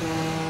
Right,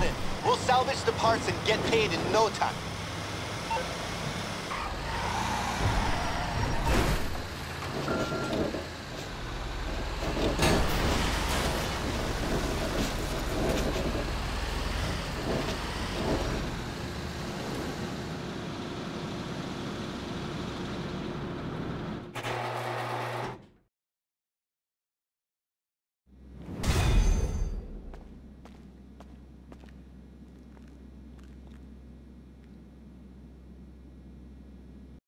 car in. We'll salvage the parts and get paid in no time.